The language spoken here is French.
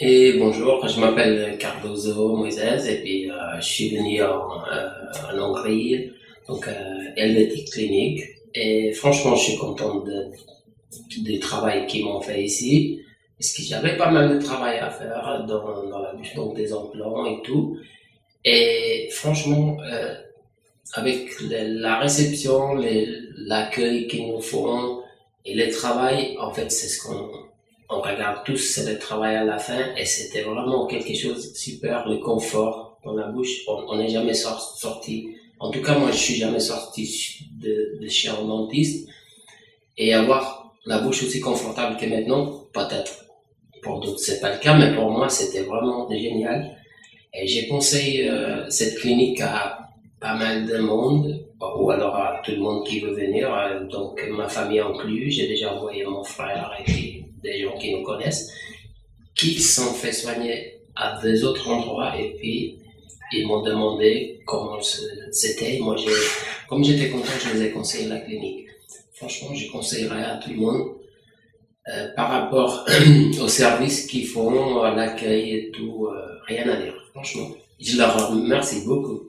Et bonjour, je m'appelle Cardozo Moises et puis euh, je suis venu en, euh, en Hongrie, donc euh, Helvetic Clinic. Et franchement, je suis content de, du travail qu'ils m'ont fait ici. Parce que j'avais pas mal de travail à faire dans, dans la bouche, donc des implants et tout. Et franchement, avec la réception, l'accueil qu'ils nous font et le travail, en fait, c'est ce qu'on on regarde tous, le travail à la fin. Et c'était vraiment quelque chose de super, le confort dans la bouche. On n'est jamais sor- sorti. En tout cas, moi, je suis jamais sorti de, chez un dentiste. Et avoir la bouche aussi confortable que maintenant, peut-être. Pour d'autres, c'est pas le cas, mais pour moi, c'était vraiment génial. Et j'ai conseillé euh, cette clinique à pas mal de monde, ou alors à tout le monde qui veut venir, euh, donc ma famille inclus. J'ai déjà envoyé mon frère et des gens qui nous connaissent, qui sont fait soigner à des autres endroits et puis ils m'ont demandé comment c'était. Moi, comme j'étais content, je les ai conseillé la clinique. Franchement, je conseillerais à tout le monde euh, par rapport au service qu'ils font, à l'accueil et tout, euh, rien à dire. Franchement, je leur remercie beaucoup.